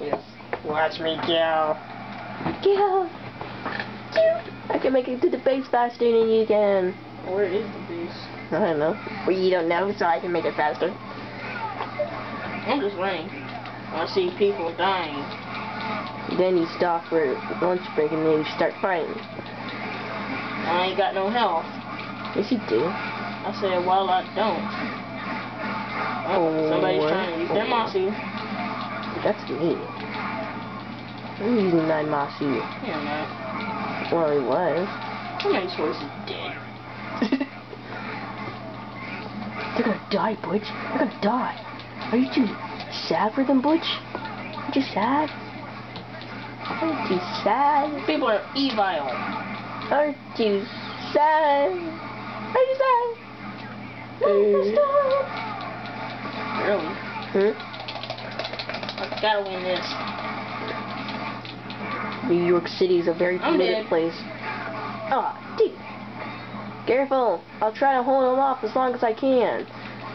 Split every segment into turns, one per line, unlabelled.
Yes. Watch me go.
Go! I can make it to the base faster than you can.
Where is the base?
I don't know. Well, you don't know, so I can make it faster.
I'm just running. I see people dying.
Then you stop for lunch break and then you start fighting.
I ain't got no health.
Yes, you do.
I said, well, I don't. Oh, somebody's
what?
trying to use their oh. mossy.
That's me. I'm using nine mossy.
You're not.
Well, he was.
Somebody's horse is dead.
They're gonna die, Butch. They're gonna die. Are you too sad for them, Butch? Aren't you sad? Aren't you sad?
People are evil.
Aren't you sad? Are you sad?
Really?
Hmm?
Gotta win this.
New York City is a very polluted place. Ah, dude. Careful. I'll try to hold them off as long as I can.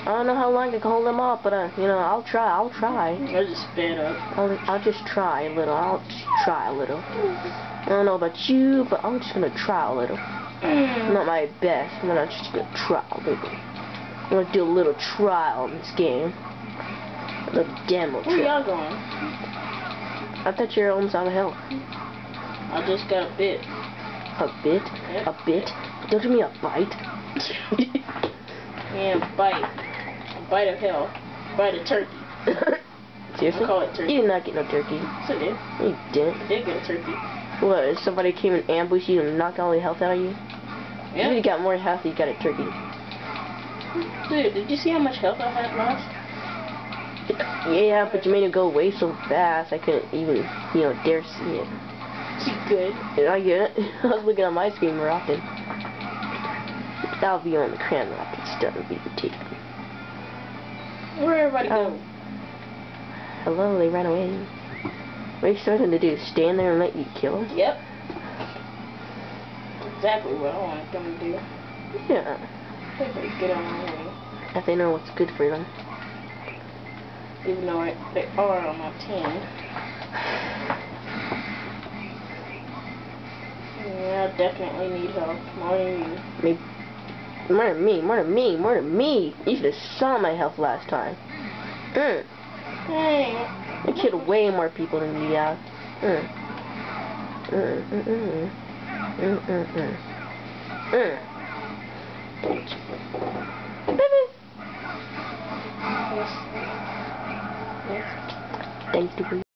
I don't know how long I can hold them off, but uh, you know, I'll try. I'll try.
I'll just sped up.
I'll, I'll just try a little. I'll just try a little. I don't know about you, but I'm just gonna try a little. Not my best, but I'm just gonna try a little. I'm gonna do a little trial in this game. A little demo
Where y'all going?
I thought you were almost out of health.
I just got a bit.
A bit?
Yeah.
A bit? Don't give me a bite.
Yeah, bite. A bite of hell. Bite of turkey.
Seriously?
I call it turkey.
You did not get no turkey.
Yes, I did.
You didn't.
I did get a turkey.
What, if somebody came and ambushed you and knocked all the health out of you? If
Yeah.
you got more health, you got a turkey.
Dude, did you see how much health I had last?
Yeah, but you made it go away so fast, I couldn't even, you know, dare see it.
Good.
And I get it. I was looking at my screen more often. That'll be on the cram rocket stuff video too.
Where everybody
Oh.
go?
Hello, they ran away. What are you starting to do? Stand there and let you kill them?
Yep. Exactly what I want them to do.
Yeah.
Everybody get on my way.
If they know what's good for them.
Even though I, they are on my team. Yeah, I definitely need help. More than you.
More than me, more than me, more than me. You should have saw my health last time. Mm.
Hey.
I killed way more people than you have. Mm. Mm, mm, mm. Mm, mm, mm. Mm.
Yes. Yes.
Thank you.